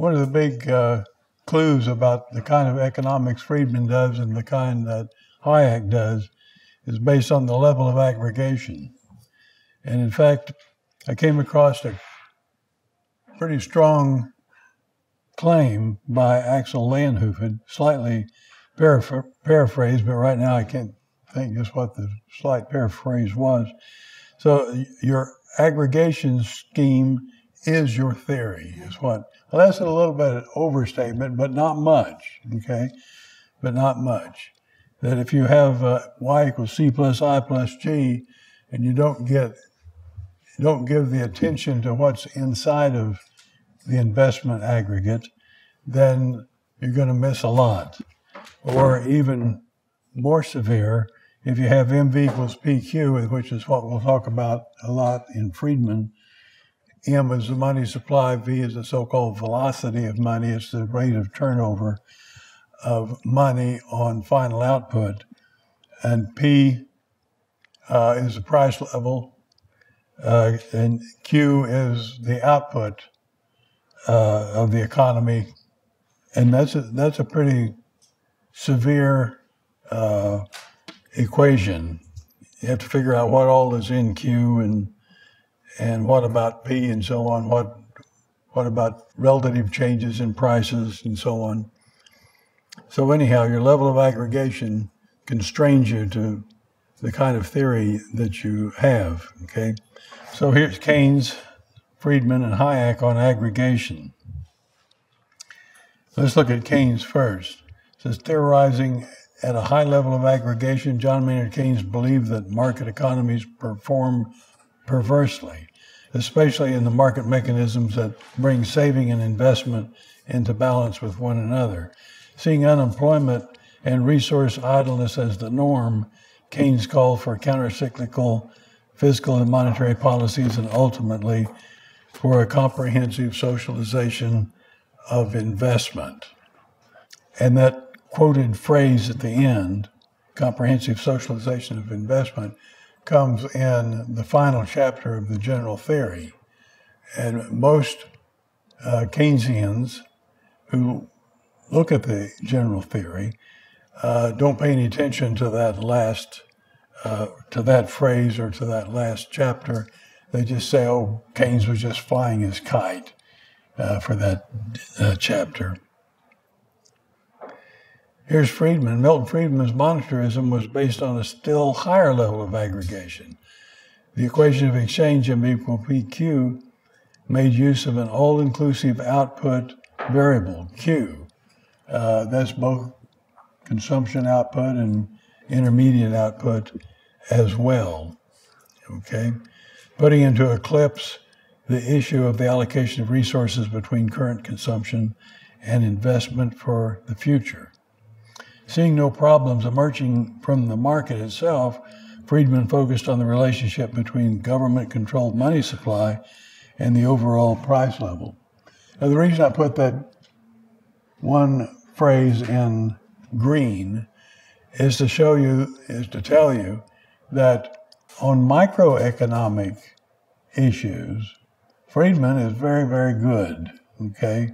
one of the big uh, clues about the kind of economics Friedman does and the kind that Hayek does is based on the level of aggregation. And in fact, I came across a pretty strong claim by Axel Leijonhufvud, slightly paraphr- paraphrased, but right now I can't think just what the slight paraphrase was. So your aggregation scheme is your theory, is what. Well, that's a little bit of overstatement, but not much. Okay, but not much. That if you have uh, y equals c plus i plus g, and you don't get, you don't give the attention to what's inside of the investment aggregate, then you're going to miss a lot. Or even more severe, if you have MV equals PQ, which is what we'll talk about a lot in Friedman, M is the money supply, V is the so called velocity of money, it's the rate of turnover of money on final output, and P uh, is the price level, uh, and Q is the output uh, of the economy, and that's a, that's a pretty severe uh, equation. You have to figure out what all is in Q and and what about P and so on. What what about relative changes in prices and so on. So anyhow, your level of aggregation constrains you to the kind of theory that you have. Okay, so here's Keynes, Friedman, and Hayek on aggregation. Let's look at Keynes first. It says theorizing at a high level of aggregation, John Maynard Keynes believed that market economies perform perversely, especially in the market mechanisms that bring saving and investment into balance with one another. Seeing unemployment and resource idleness as the norm, Keynes called for countercyclical fiscal and monetary policies and ultimately for a comprehensive socialization of investment. And that quoted phrase at the end, comprehensive socialization of investment, comes in the final chapter of the general theory. And most uh, Keynesians who look at the general theory uh, don't pay any attention to that last, uh, to that phrase or to that last chapter. They just say, oh, Keynes was just flying his kite uh, for that uh, chapter. Here's Friedman. Milton Friedman's monetarism was based on a still higher level of aggregation. The equation of exchange M equal PQ made use of an all inclusive output variable, Q. Uh, that's both consumption output and intermediate output as well. Okay? Putting into eclipse the issue of the allocation of resources between current consumption and investment for the future. Seeing no problems emerging from the market itself, Friedman focused on the relationship between government controlled money supply and the overall price level. Now, the reason I put that one phrase in green is to show you, is to tell you that on microeconomic issues, Friedman is very, very good. Okay,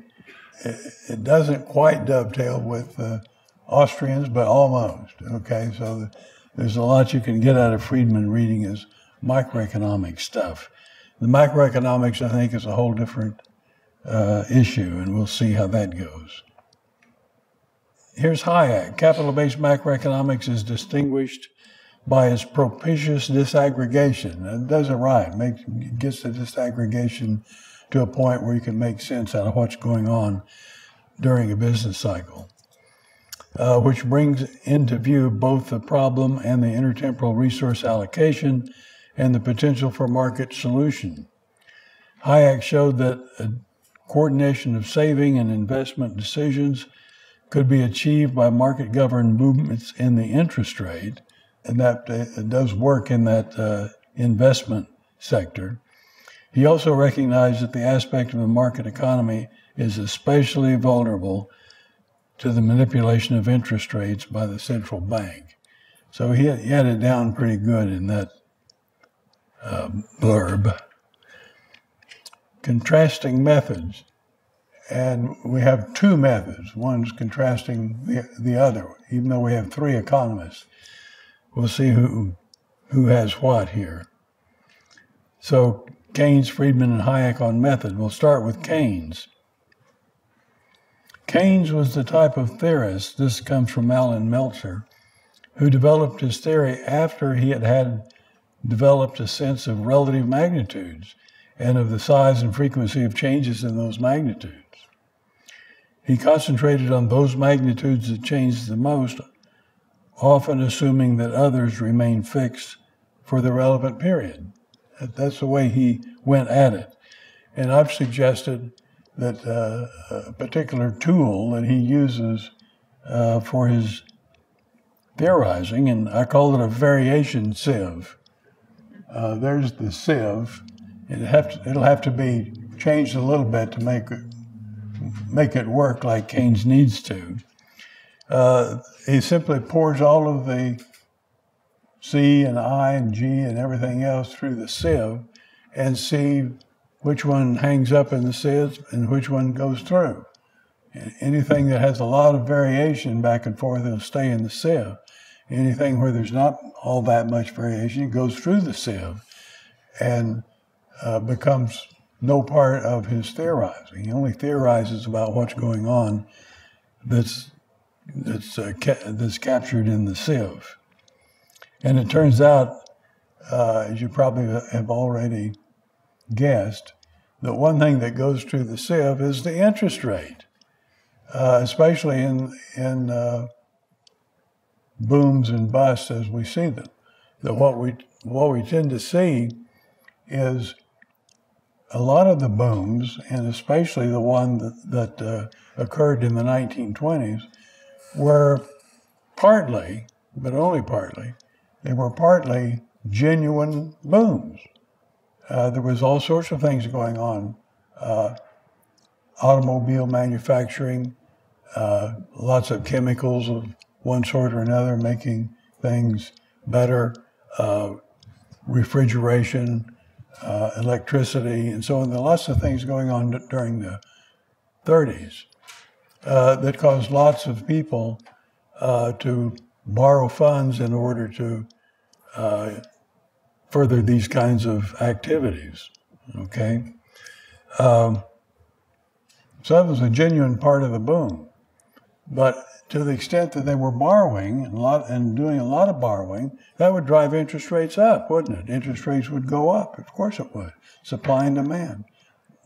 it, doesn't quite dovetail with the Austrians, but almost. Okay, so there's a lot you can get out of Friedman reading his microeconomic stuff. The macroeconomics, I think, is a whole different uh, issue, and we'll see how that goes. Here's Hayek. Capital based macroeconomics is distinguished by its propitious disaggregation. It does it right, makes, gets the disaggregation to a point where you can make sense out of what's going on during a business cycle uh, which brings into view both the problem and the intertemporal resource allocation and the potential for market solution. Hayek showed that coordination of saving and investment decisions could be achieved by market governed movements in the interest rate, and that uh, does work in that uh, investment sector. He also recognized that the aspect of the market economy is especially vulnerable to the manipulation of interest rates by the central bank. So he, he had it down pretty good in that uh, blurb. Contrasting methods. and we have two methods. One's contrasting the, the other, even though we have three economists. We'll see who, who has what here. So Keynes, Friedman, and Hayek on method. We'll start with Keynes. Keynes was the type of theorist, this comes from Allan Meltzer, who developed his theory after he had had developed a sense of relative magnitudes and of the size and frequency of changes in those magnitudes. He concentrated on those magnitudes that changed the most, often assuming that others remain fixed for the relevant period. That's the way he went at it. And I've suggested that uh, a particular tool that he uses uh, for his theorizing, and I call it a variation sieve. Uh, there's the sieve. It have to, it'll have to be changed a little bit to make it make it work like Keynes needs to. Uh, he simply pours all of the C and I and G and everything else through the sieve and see which one hangs up in the sieve and which one goes through. anything that has a lot of variation back and forth will stay in the sieve. Anything where there's not all that much variation goes through the sieve and uh, becomes no part of his theorizing. He only theorizes about what's going on that's that's uh, ca- that's captured in the sieve. And it turns out, uh, as you probably have already guessed, that one thing that goes through the sieve is the interest rate, uh, especially in in uh, booms and busts as we see them. That what we what we tend to see is a lot of the booms, and especially the one that, that uh, occurred in the 1920s, were partly, but only partly, they were partly genuine booms. Uh, there was all sorts of things going on. Uh, automobile manufacturing, uh, lots of chemicals of one sort or another making things better, uh, refrigeration, uh, electricity, and so on. There lots of things going on during the 30s uh, that caused lots of people to borrow funds in order to further these kinds of activities. Okay? Um, so that was a genuine part of the boom. But to the extent that they were borrowing and, lot, and doing a lot of borrowing, that would drive interest rates up, wouldn't it? Interest rates would go up. Of course it would. Supply and demand.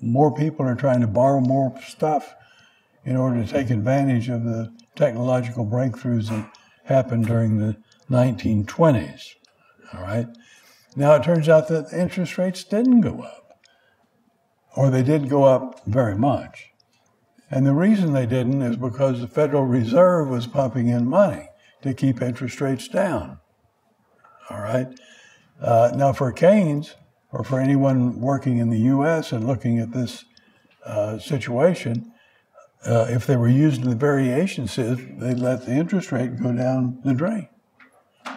More people are trying to borrow more stuff in order to take advantage of the technological breakthroughs that happened during the 1920s. All right. Now it turns out that interest rates didn't go up, or they did go up very much. And the reason they didn't is because the Federal Reserve was pumping in money to keep interest rates down. All right. Uh, now, for Keynes, or for anyone working in the U.S. and looking at this uh, situation, uh, if they were using the variation sieve, they'd let the interest rate go down the drain,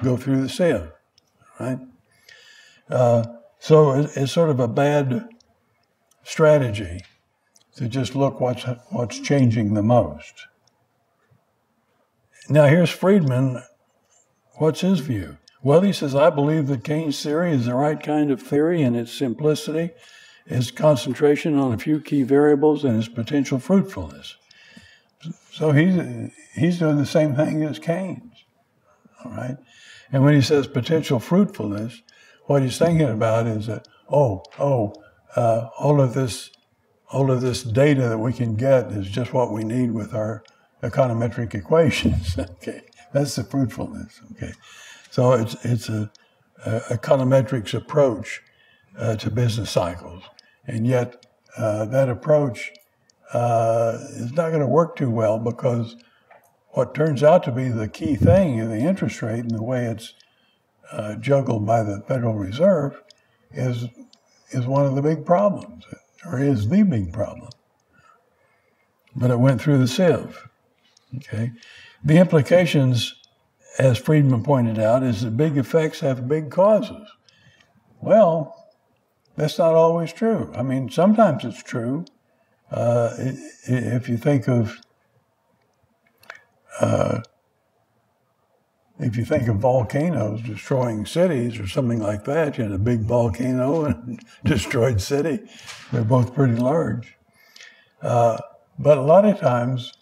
go through the sieve, right? Uh, so it's sort of a bad strategy to just look what's, what's changing the most. Now, here's Friedman. What's his view? Well, he says, I believe that Keynes' theory is the right kind of theory in its simplicity, its concentration on a few key variables, and its potential fruitfulness. So he's, he's doing the same thing as Keynes. All right? And when he says potential fruitfulness, what he's thinking about is that, oh, oh, uh, all of this all of this data that we can get is just what we need with our econometric equations. okay, that's the fruitfulness. Okay, so it's it's a, a econometrics approach uh, to business cycles, and yet uh, that approach uh, is not going to work too well because what turns out to be the key thing in the interest rate and the way it's uh, juggled by the Federal Reserve is is one of the big problems or is the big problem. But it went through the sieve. Okay. The implications, as Friedman pointed out, is that big effects have big causes. Well, that's not always true. I mean, sometimes it's true. Uh, if you think of uh, if you think of volcanoes destroying cities or something like that, you had a big volcano and destroyed city. They're both pretty large. Uh, but a lot of times,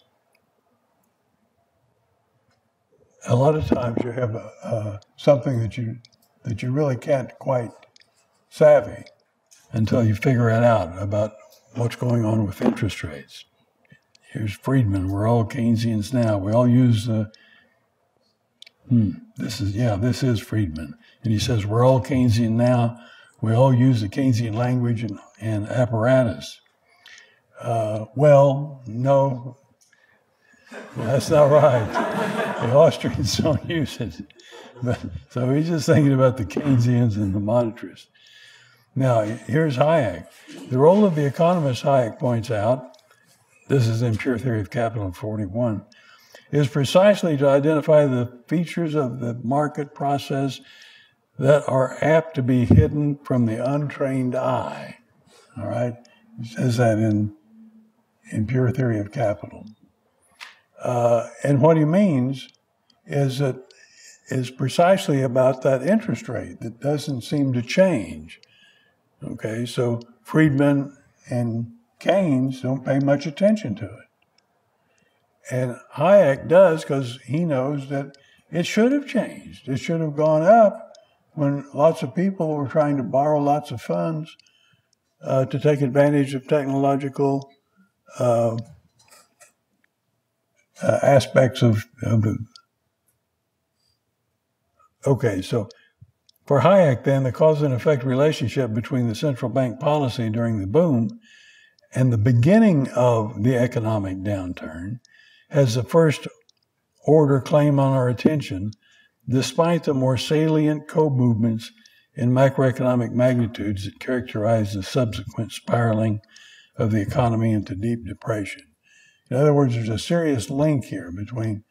a lot of times you have a, uh, something that you that you really can't quite savvy until you figure it out about what's going on with interest rates. Here's Friedman. We're all Keynesians now. We all use the. Hmm, this is yeah. This is Friedman, and he says we're all Keynesian now. We all use the Keynesian language and, and apparatus. Uh, well, no, that's not right. the Austrians don't use it. But, so he's just thinking about the Keynesians and the monetarists. Now, here's Hayek. The role of the economist, Hayek points out, this is in Pure Theory of Capital 41, is precisely to identify the features of the market process that are apt to be hidden from the untrained eye. All right? He says that in, in Pure Theory of Capital. Uh, and what he means is that is precisely about that interest rate that doesn't seem to change. Okay, so Friedman and Keynes don't pay much attention to it. And Hayek does because he knows that it should have changed. It should have gone up when lots of people were trying to borrow lots of funds uh, to take advantage of technological uh, uh, aspects of, of the. Okay, so for Hayek, then, the cause and effect relationship between the central bank policy during the boom and the beginning of the economic downturn has the first order claim on our attention, despite the more salient co movements in macroeconomic magnitudes that characterize the subsequent spiraling of the economy into deep depression. In other words, there's a serious link here between,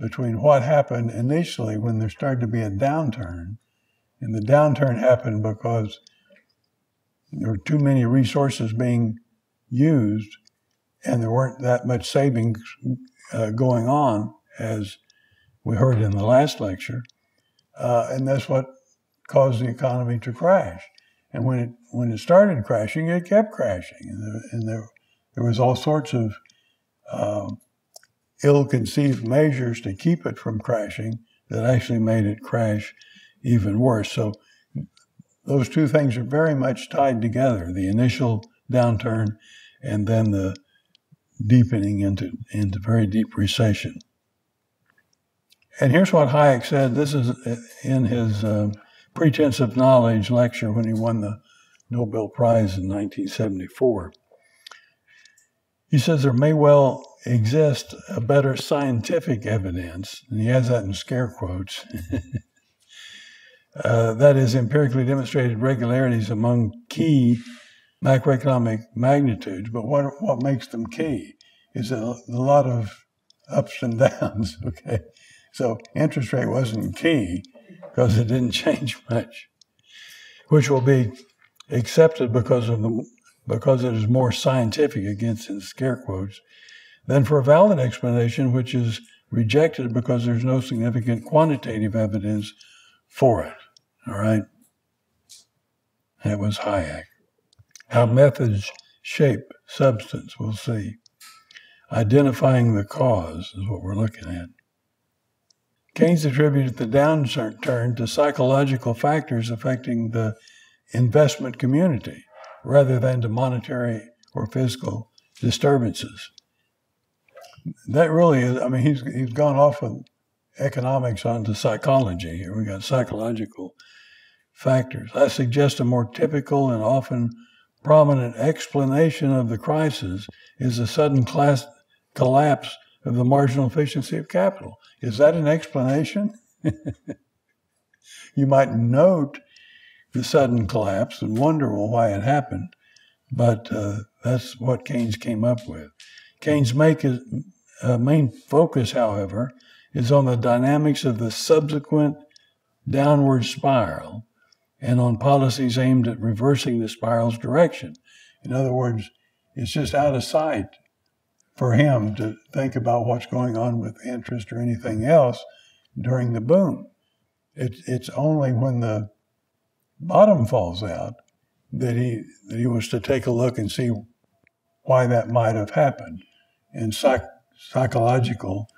between what happened initially when there started to be a downturn and the downturn happened because there were too many resources being used and there weren't that much savings uh, going on, as we heard in the last lecture. Uh, and that's what caused the economy to crash. And when it when it started crashing, it kept crashing, and, there, and there, there was all sorts of uh, ill-conceived measures to keep it from crashing that actually made it crash even worse. So those two things are very much tied together the initial downturn and then the deepening into, into very deep recession. And here's what Hayek said. This is in his uh, Pretense of Knowledge lecture when he won the Nobel Prize in 1974. He says there may well exist a better scientific evidence, and he has that in scare quotes, Uh, that is empirically demonstrated regularities among key macroeconomic magnitudes. But what, what makes them key is a, a lot of ups and downs. Okay. So interest rate wasn't key because it didn't change much, which will be accepted because of the because it is more scientific against in scare quotes than for a valid explanation, which is rejected because there's no significant quantitative evidence for it. All right? That was Hayek. How methods shape substance, we'll see. Identifying the cause is what we're looking at. Keynes attributed the downturn to psychological factors affecting the investment community rather than to monetary or physical disturbances. That really is, I mean, he's, he's gone off of economics onto psychology. Here We've got psychological factors. I suggest a more typical and often prominent explanation of the crisis is the sudden class collapse of the marginal efficiency of capital. Is that an explanation? you might note the sudden collapse and wonder well, why it happened, but uh, that's what Keynes came up with. Keynes' make uh, main focus, however, is on the dynamics of the subsequent downward spiral and on policies aimed at reversing the spiral's direction. In other words, it's just out of sight for him to think about what's going on with interest or anything else during the boom. It, it's only when the bottom falls out that he that he was to take a look and see why that might have happened. And psych, psychological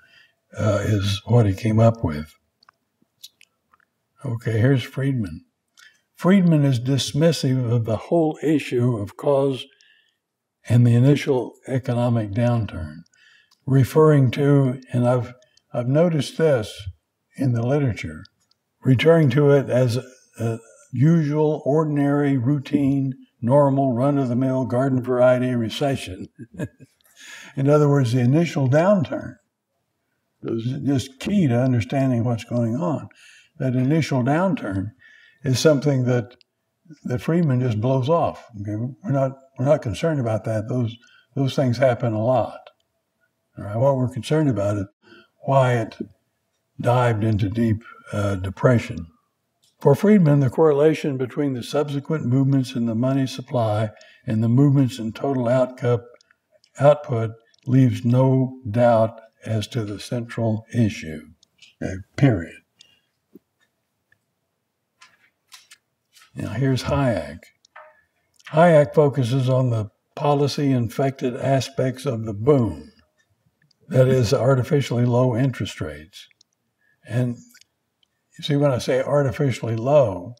uh, is what he came up with. Okay, here's Friedman. Friedman is dismissive of the whole issue of cause and the initial economic downturn, referring to, and I've, I've noticed this in the literature, referring to it as a usual, ordinary, routine, normal, run of the mill, garden variety recession. in other words, the initial downturn is just key to understanding what's going on. That initial downturn is something that that Friedman just blows off. Okay? We're not we're not concerned about that. Those those things happen a lot. All right. What we're concerned about is why it dived into deep uh, depression. For Friedman, the correlation between the subsequent movements in the money supply and the movements in total output, output leaves no doubt as to the central issue. Period. Now, here's Hayek. Hayek focuses on the policy infected aspects of the boom, that is, artificially low interest rates. And you see, when I say artificially low,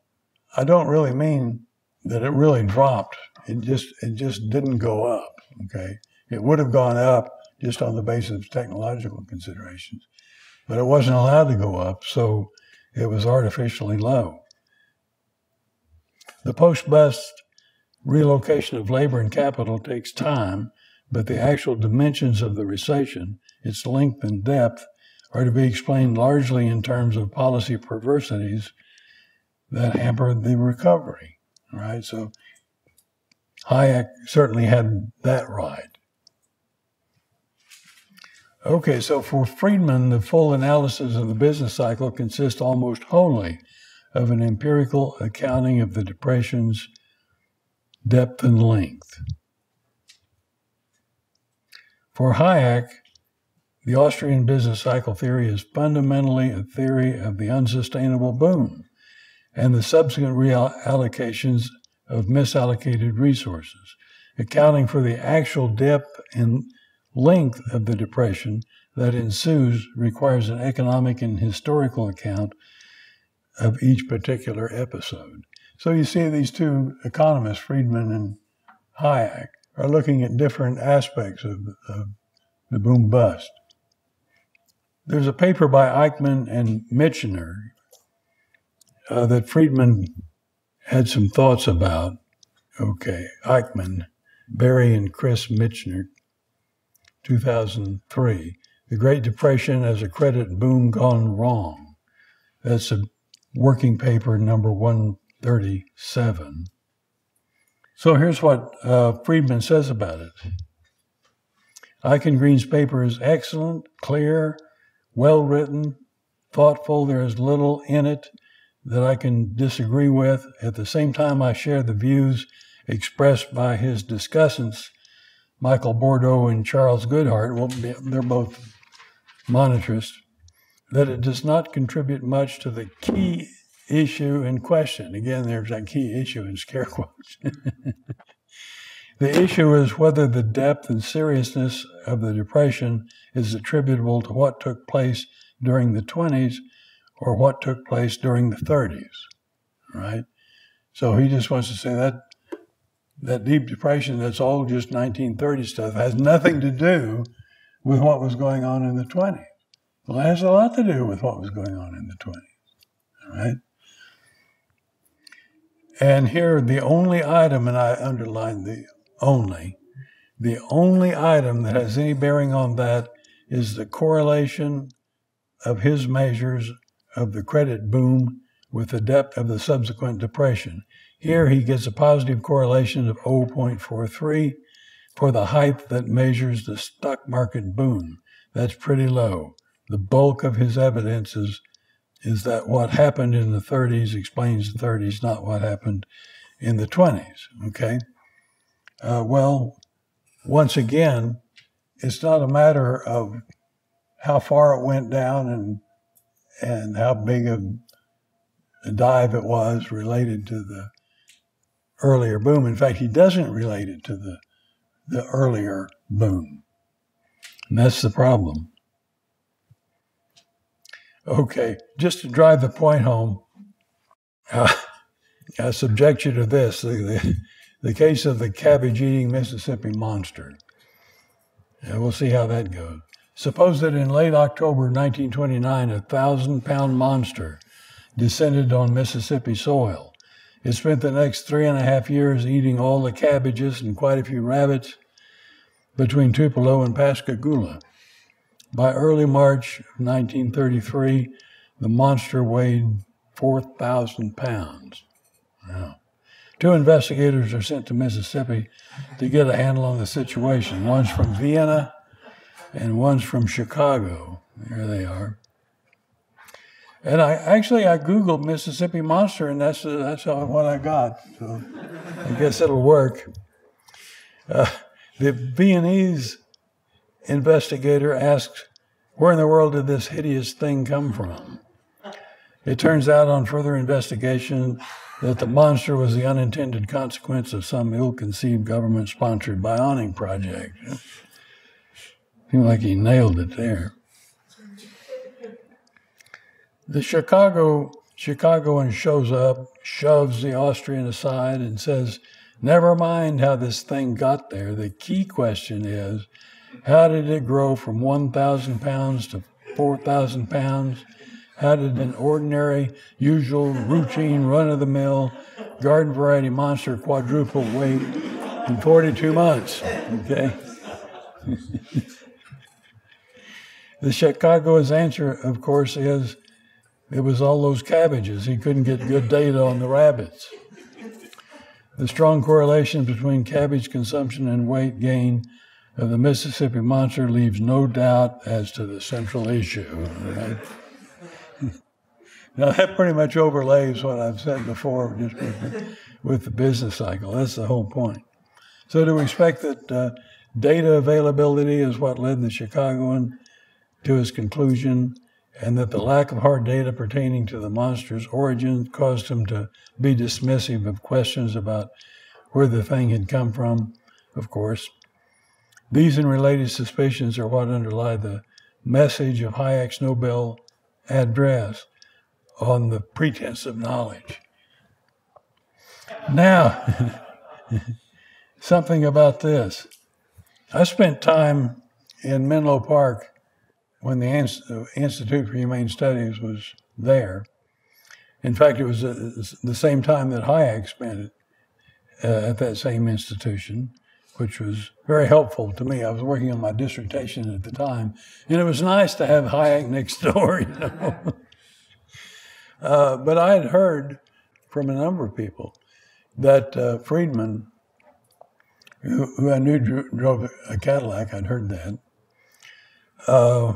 I don't really mean that it really dropped. It just it just didn't go up. Okay, it would have gone up just on the basis of technological considerations, but it wasn't allowed to go up, so it was artificially low. The post bust relocation of labor and capital takes time, but the actual dimensions of the recession, its length and depth, are to be explained largely in terms of policy perversities that hampered the recovery. Right? So Hayek certainly had that right. Okay, so for Friedman, the full analysis of the business cycle consists almost wholly of an empirical accounting of the depression's depth and length. For Hayek, the Austrian business cycle theory is fundamentally a theory of the unsustainable boom and the subsequent reallocations of misallocated resources, accounting for the actual depth and length of the depression that ensues requires an economic and historical account of each particular episode. So you see these two economists, Friedman and Hayek, are looking at different aspects of, of the boom bust. There's a paper by Eichengreen and Mitchener uh, that Friedman had some thoughts about. Okay, Eichengreen, Barry and Kris Mitchener, 2003. The Great Depression as a Credit Boom Gone Wrong. That's a working paper number 137. So here's what uh, Friedman says about it. Eichengreen's paper is excellent, clear, well written, thoughtful. There is little in it that I can disagree with. At the same time, I share the views expressed by his discussants, Michael Bordo and Charles Goodhart. Well, they're both monetarists that it does not contribute much to the key issue in question. Again, there's that key issue in scare quotes. the issue is whether the depth and seriousness of the depression is attributable to what took place during the 20s or what took place during the 30s, right? So he just wants to say that that deep depression that's all just 1930 stuff has nothing to do with what was going on in the 20s. Well, it has a lot to do with what was going on in the 20s. All right? And here, the only item, and I underline the only, the only item that has any bearing on that is the correlation of his measures of the credit boom with the depth of the subsequent depression. Here he gets a positive correlation of 0.43 for the height that measures the stock market boom. That's pretty low the bulk of his evidence is, is that what happened in the 30s explains the 30s, not what happened in the 20s. Okay? Uh, well, once again, it's not a matter of how far it went down and and how big a, a dive it was related to the earlier boom. In fact, he doesn't relate it to the the earlier boom. And that's the problem. Okay, just to drive the point home, uh, I subject you to this the, the, the case of the cabbage eating Mississippi monster. And we'll see how that goes. Suppose that in late October 1929, a thousand pound monster descended on Mississippi soil. It spent the next three and a half years eating all the cabbages and quite a few rabbits between Tupelo and Pascagoula. By early March of 1933, the monster weighed 4,000 pounds. Wow. Two investigators are sent to Mississippi to get a handle on the situation. One's from Vienna and one's from Chicago. There they are. And I actually I googled Mississippi monster, and that's that's what I got. So I guess it'll work. Uh, the Viennese investigator asks, "Where in the world did this hideous thing come from?" It turns out, on further investigation, that the monster was the unintended consequence of some ill-conceived government-sponsored bioning project. Seemed like he nailed it there. The Chicago Chicagoan shows up, shoves the Austrian aside, and says, Never mind how this thing got there. The key question is, how did it grow from 1,000 pounds to 4,000 pounds? How did an ordinary, usual, routine, run of the mill garden variety monster quadruple weight in 42 months? Okay. The Chicago's answer, of course, is it was all those cabbages. He couldn't get good data on the rabbits. The strong correlation between cabbage consumption and weight gain the Mississippi monster leaves no doubt as to the central issue. Right? now, that pretty much overlays what I've said before just with, with the business cycle. That's the whole point. So, do we expect that uh, data availability is what led the Chicagoan to his conclusion, and that the lack of hard data pertaining to the monster's origin caused him to be dismissive of questions about where the thing had come from, of course. These and related suspicions are what underlie the message of Hayek's Nobel address on the pretense of knowledge. Now, something about this. I spent time in Menlo Park when the Institute for Humane Studies was there. In fact, it was uh, the same time that Hayek spent it uh, at that same institution, which was very helpful to me. I was working on my dissertation at the time, and it was nice to have Hayek next door, you know. uh, but I had heard from a number of people that uh, Friedman, who, who, I knew drove a Cadillac, I'd heard that, uh,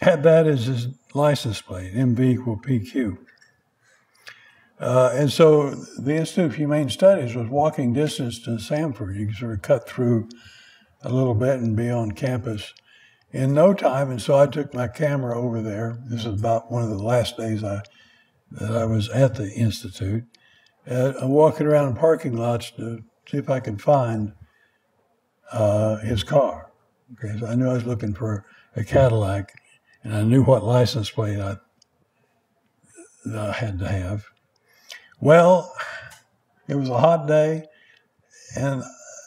had that as his license plate, MV equal PQ. Uh, and so the Institute of Humane Studies was walking distance to Stanford. You could sort of cut through a little bit and be on campus in no time. And so I took my camera over there. This is about one of the last days I, that I was at the Institute. I'm walking around parking lots to see if I could find uh, his car. Okay, so I knew I was looking for a Cadillac and I knew what license plate I, I had to have. Well, it was a hot day, and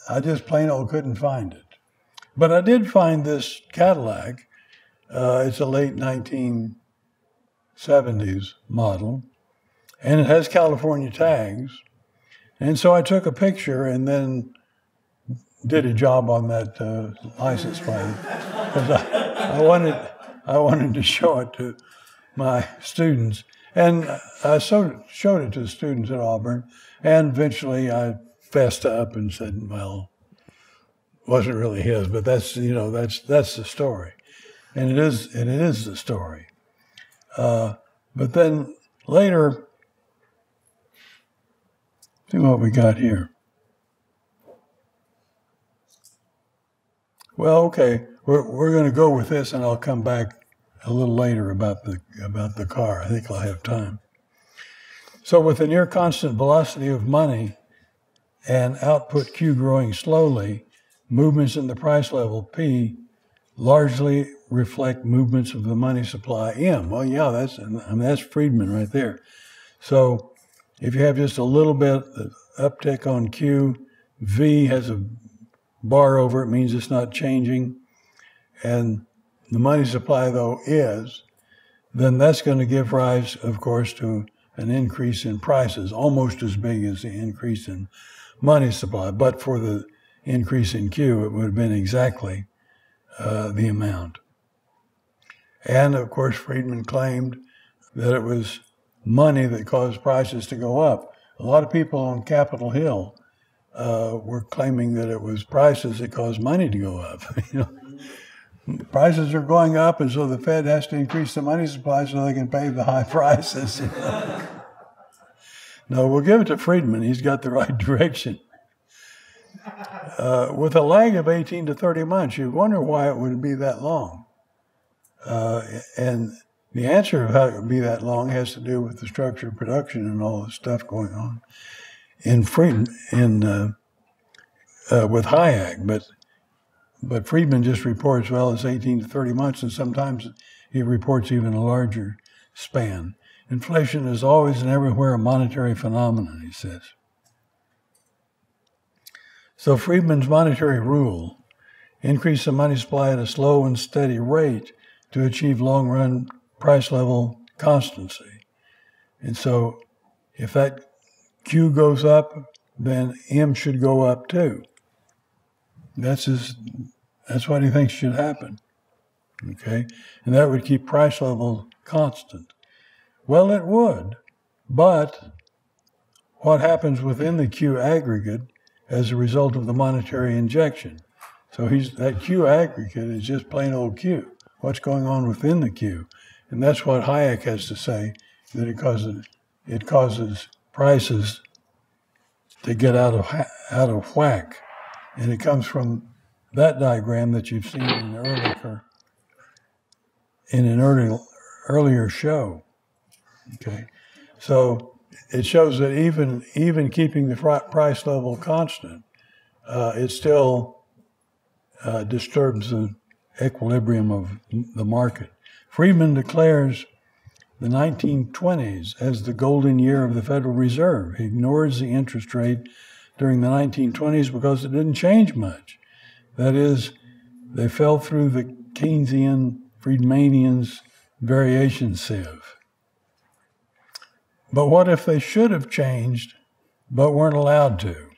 I just plain old couldn't find it. But I did find this Cadillac. Uh, it's a late 1970s model, and it has California tags. And so I took a picture and then did a job on that uh, license plate because I, I wanted I wanted to show it to my students. And I showed showed it to the students at Auburn. And eventually I fessed up and said, well, wasn't really his, but that's, you know, that's, that's the story. And it is, and it is the story. Uh, but then later, see what we got here. Well, okay, we're, we're going to go with this, and I'll come back a little later about the about the car. I think I'll have time. So, with a near constant velocity of money and output Q growing slowly, movements in the price level P largely reflect movements of the money supply M. Well, yeah, that's I mean, that's Friedman right there. So, if you have just a little bit of uptick on Q, V has a bar over it, means it's not changing, and the money supply though is, then that's going to give rise, of course, to an increase in prices, almost as big as the increase in money supply. But for the increase in Q, it would have been exactly uh, the amount. And of course, Friedman claimed that it was money that caused prices to go up. A lot of people on Capitol Hill uh, were claiming that it was prices that caused money to go up. you know, prices are going up, and so the Fed has to increase the money supply so they can pay the high prices. no, we'll give it to Friedman. He's got the right direction. Uh, with a lag of 18 to 30 months, you wonder why it would be that long. Uh, and the answer of how it would be that long has to do with the structure of production and all the stuff going on in Friedman in uh, uh, with Hayek, but but Friedman just reports well it's 18 to 30 months, and sometimes he reports even a larger span. Inflation is always and everywhere a monetary phenomenon, he says. So Friedman's monetary rule increase the money supply at a slow and steady rate to achieve long run price level constancy. And so if that Q goes up, then M should go up too. That's his, that's what he thinks should happen. Okay? And that would keep price level constant. Well, it would, but what happens within the Q aggregate as a result of the monetary injection? So he's that Q aggregate is just plain old Q. What's going on within the Q? And that's what Hayek has to say that it causes it causes prices to get out of out of whack, and it comes from that diagram that you've seen in an earlier in an early, earlier show. Okay, so it shows that even even keeping the price level constant, uh, it still uh, disturbs the equilibrium of the market. Friedman declares the 1920s as the golden year of the Federal Reserve. He ignores the interest rate during the 1920s because it didn't change much. That is, they fell through the Keynesian Friedmanians variation sieve. But what if they should have changed but weren't allowed to?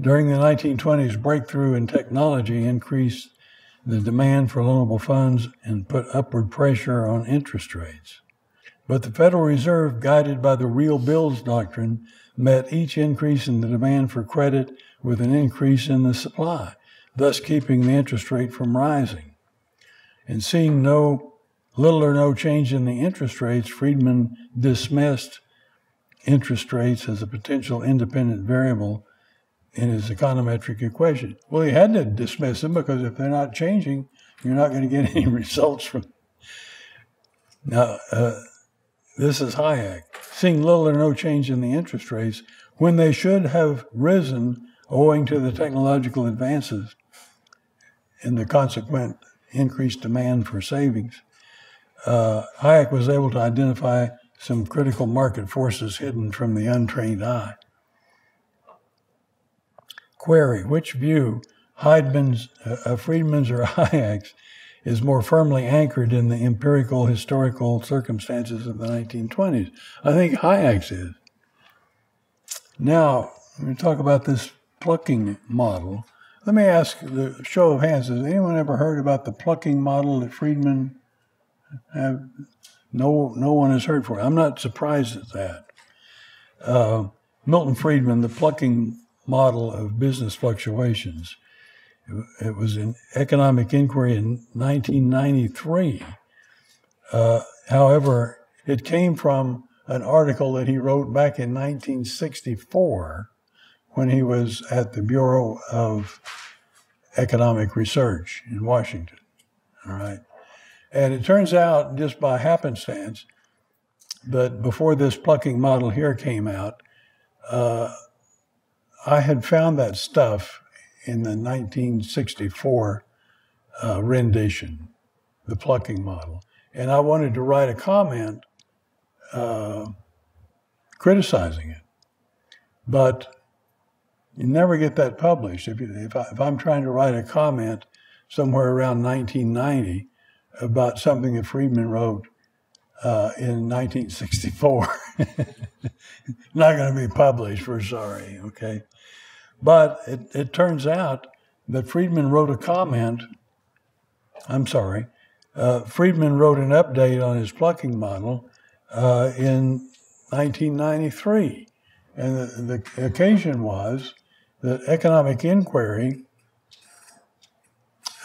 During the 1920s, breakthrough in technology increased the demand for loanable funds and put upward pressure on interest rates. But the Federal Reserve, guided by the real bills doctrine, met each increase in the demand for credit with an increase in the supply, thus keeping the interest rate from rising. And seeing no little or no change in the interest rates, Friedman dismissed interest rates as a potential independent variable in his econometric equation. Well, he had to dismiss them because if they're not changing, you're not going to get any results from. Now, uh, this is Hayek. Seeing little or no change in the interest rates when they should have risen owing to the technological advances and the consequent increased demand for savings. Uh, Hayek was able to identify some critical market forces hidden from the untrained eye. Query Which view, Heidman's, uh, Friedman's or Hayek's, is more firmly anchored in the empirical historical circumstances of the 1920s? I think Hayek's is. Now, we talk about this plucking model. Let me ask the show of hands: Has anyone ever heard about the plucking model that Friedman? Have? No, no one has heard for it. I'm not surprised at that. Uh, Milton Friedman, the plucking model of business fluctuations. It was an economic inquiry in 1993. Uh, however, it came from an article that he wrote back in 1964 when he was at the Bureau of economic research in Washington. All right. And it turns out, just by happenstance, that before this plucking model here came out, uh, I had found that stuff in the 1964 uh, rendition, the plucking model. And I wanted to write a comment uh, criticizing it. But you never get that published. If, you, if, I, if I'm trying to write a comment somewhere around 1990 about something that Friedman wrote uh, in 1964, not going to be published, we're sorry, okay? But it, it turns out that Friedman wrote a comment, I'm sorry, uh, Friedman wrote an update on his plucking model uh, in 1993. And the, the occasion was that Economic Inquiry,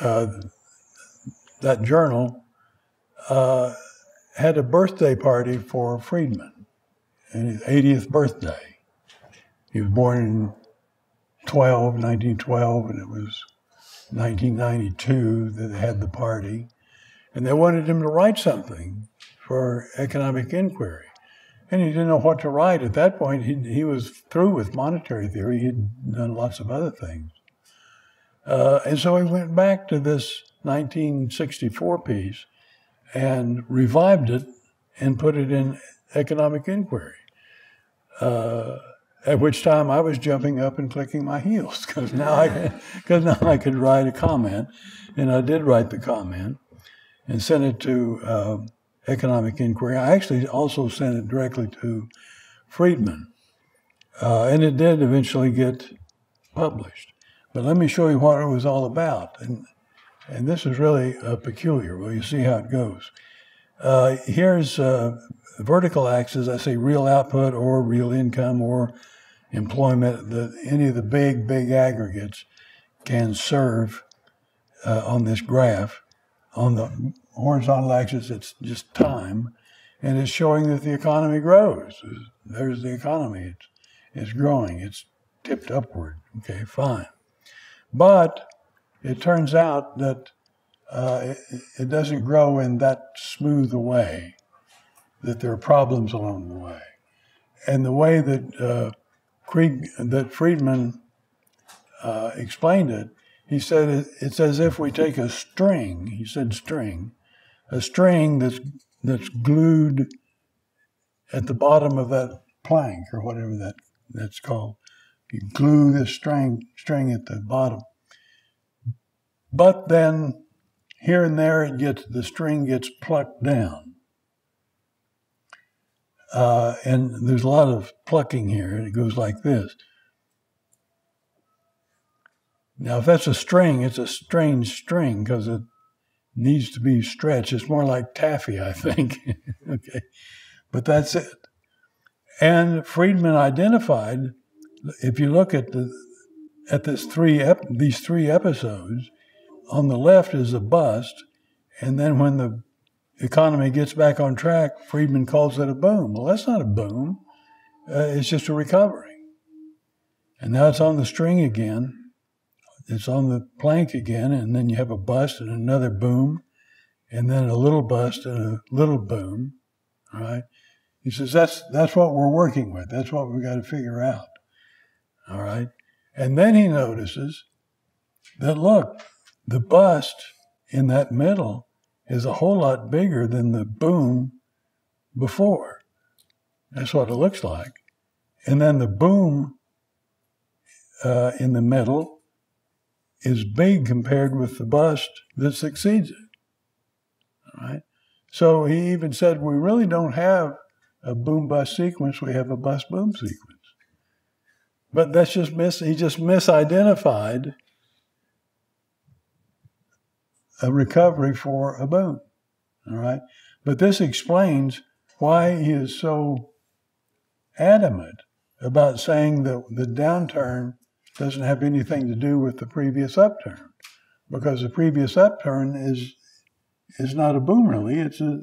uh, that journal, uh, had a birthday party for Friedman, his 80th birthday. He was born in 12, 1912, and it was 1992 that they had the party. And they wanted him to write something for Economic Inquiry. And he didn't know what to write. At that point, he, he was through with monetary theory. He'd done lots of other things. Uh, and so he went back to this 1964 piece and revived it and put it in economic inquiry. Uh, at which time I was jumping up and clicking my heels because now I because now I could write a comment, and I did write the comment and sent it to uh, economic inquiry. I actually also sent it directly to Friedman, uh, and it did eventually get published. But let me show you what it was all about, and and this is really uh, peculiar. Well, you see how it goes. Uh, here's uh, vertical axis. I say real output or real income or employment. The, any of the big big aggregates can serve uh, on this graph. On the horizontal axis, it's just time, and it's showing that the economy grows. There's the economy. It's, it's growing. It's tipped upward. Okay, fine. But it turns out that uh, it, it, doesn't grow in that smooth a way, that there are problems along the way. And the way that, uh, Krieg, that Friedman uh, explained it, he said it, it's as if we take a string, he said string, a string that's, that's glued at the bottom of that plank or whatever that, that's called. You glue this string, string at the bottom. But then here and there it gets, the string gets plucked down. Uh, and there's a lot of plucking here. It goes like this. Now, if that's a string, it's a strange string because it needs to be stretched. It's more like taffy, I think. okay, but that's it. And Friedman identified, if you look at the at this three ep- these three episodes, on the left is a bust, and then when the economy gets back on track, Friedman calls it a boom. Well, that's not a boom. Uh, it's just a recovery. And now it's on the string again, it's on the plank again, and then you have a bust and another boom, and then a little bust and a little boom. All right. He says that's that's what we're working with. That's what we've got to figure out. All right. And then he notices that look, the bust in that middle is a whole lot bigger than the boom before. That's what it looks like. And then the boom uh, in the middle is big compared with the bust that succeeds it. All right? So he even said, we really don't have a boom bust sequence, we have a bust boom sequence. But that's just mis he just misidentified a recovery for a boom. All right. But this explains why he is so adamant about saying that the downturn doesn't have anything to do with the previous upturn because the previous upturn is is not a boom really it's a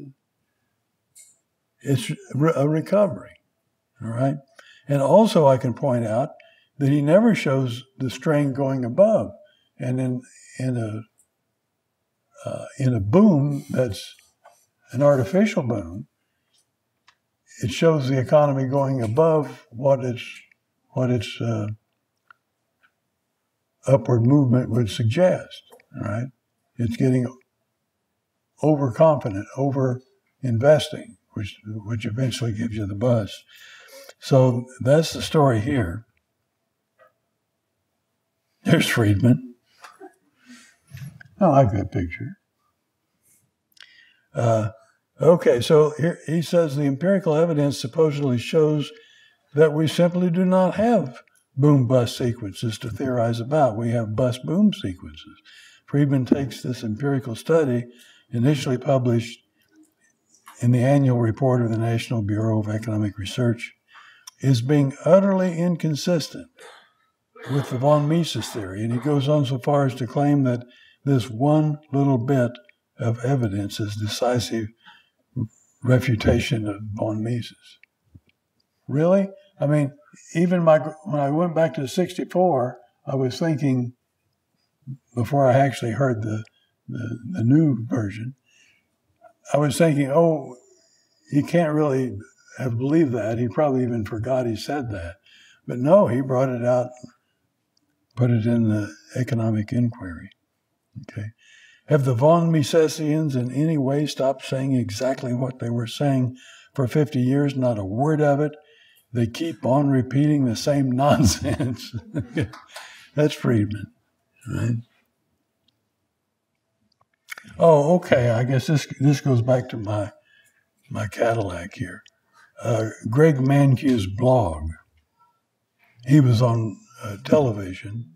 it's a recovery all right? And also i can point out that he never shows the string going above And in, in, a, uh, in a boom that's an artificial boom, it shows the economy going above what its, what its uh, upward movement would suggest. Right? It's getting overconfident, over investing, which which eventually gives you the buzz. So that's the story here. There's Friedman. I like that picture. Uh, okay, so here he says the empirical evidence supposedly shows that we simply do not have boom bust sequences to mm-hmm. theorize about. We have bust boom sequences. Friedman takes this empirical study, initially published in the annual report of the National Bureau of Economic Research, is being utterly inconsistent with the von Mises theory. And he goes on so far as to claim that this one little bit of evidence is decisive refutation of von Mises. Really? I mean, even my when I went back to 64, I was thinking before I actually heard the, the, the new version, I was thinking, oh, he can't really have believed that. He probably even forgot he said that. But no, he brought it out, put it in the economic inquiry. Okay. Have the von Misesians in any way stopped saying exactly what they were saying for 50 years? Not a word of it. They keep on repeating the same nonsense. That's Friedman, right? Oh, okay. I guess this this goes back to my my Cadillac here. Uh, Greg Mankiw's blog. He was on uh, television,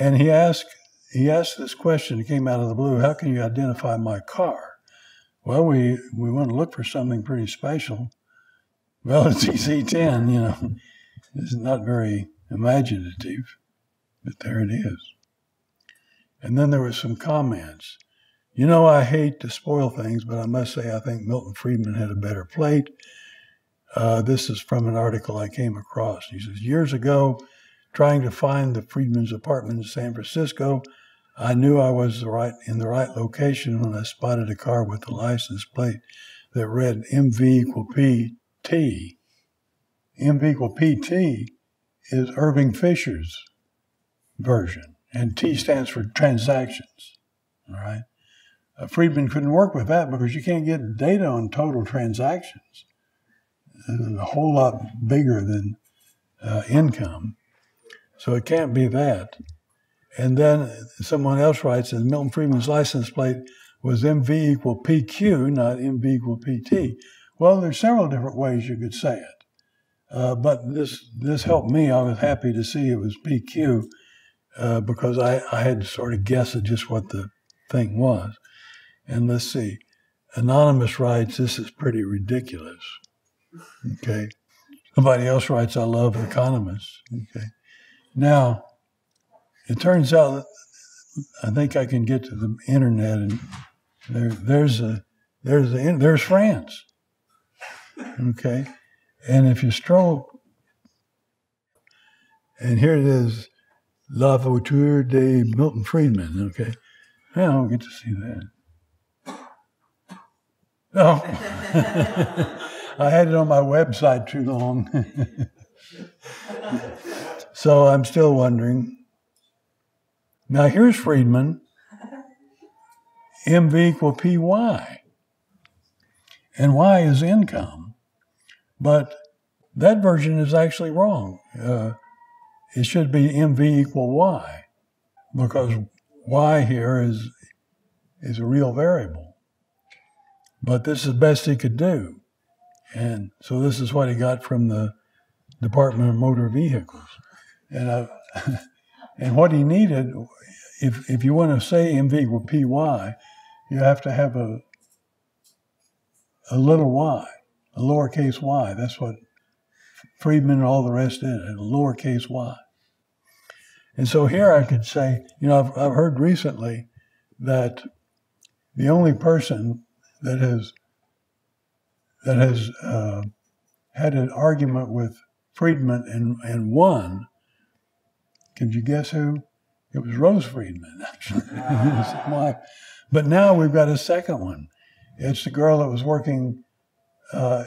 and he asked he asked this question. It came out of the blue. How can you identify my car? Well, we we want to look for something pretty special. Well, it's EC10. You know, it's not very imaginative, but there it is. And then there were some comments. You know, I hate to spoil things, but I must say I think Milton Friedman had a better plate. Uh, this is from an article I came across. He says, Years ago, trying to find the Friedman's apartment in San Francisco, I knew I was the right, in the right location when I spotted a car with a license plate that read MV equal PT. MV equal PT is Irving Fisher's version, and T stands for transactions. All right. Uh, Friedman couldn't work with that because you can't get data on total transactions. It's a whole lot bigger than uh, income. So it can't be that. And then someone else writes that Milton Friedman's license plate was MV equal PQ, not MV equal PT. Well, there's several different ways you could say it. Uh, but this this helped me. I was happy to see it was PQ uh, because I, I had sort of guess at just what the thing was. And let's see, Anonymous writes, This is pretty ridiculous. Okay. Somebody else writes, I love economists. Okay. Now, it turns out I think I can get to the internet and there, there's a there's there's France. Okay. And if you stroll and here it is, La Voiture de Milton Friedman. Okay. I don't get to see that. Oh, I had it on my website too long. so I'm still wondering. Now here's Friedman, MV equal PY. And Y is income. But that version is actually wrong. Uh, it should be MV equal Y because Y here is, is a real variable. But this is the best he could do. And so this is what he got from the Department of Motor Vehicles. And, uh, and what he needed, if, if you want to say MV equal PY, you have to have a, a little y, a lowercase y. That's what Friedman and all the rest did, a lowercase y. And so here I could say, you know, I've, I've heard recently that the only person that has that has uh, had an argument with Friedman and, and won. Can you guess who? It was Rose Friedman, actually. but now we've got a second one. It's the girl that was working uh,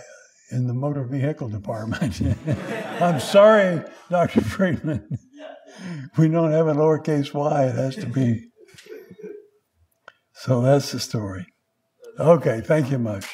in the motor vehicle department. I'm sorry, Dr. Friedman. we don't have a lowercase y, it has to be. So that's the story. Okay, thank you much.